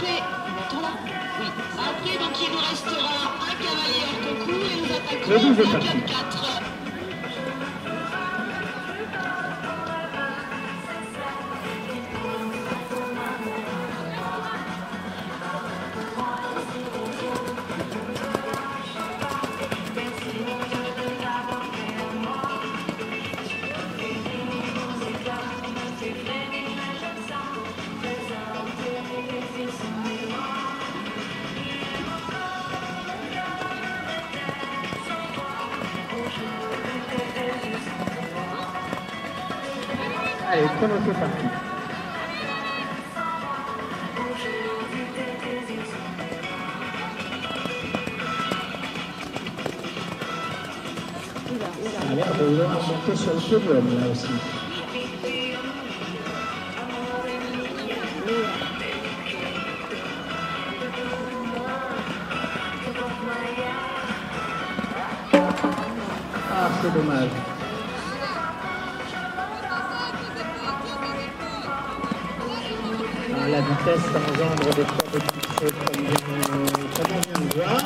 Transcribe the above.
Après, là Oui. Après, donc il nous restera un cavalier hors concours et nous attaquerons Le 12 est le parti. 4-4. Allez, chrono c'est parti. Ça a l'air de vouloir monter sur le podium là aussi. Ah, c'est dommage. La vitesse engendre des fois des petites fautes comme, on vient de voir.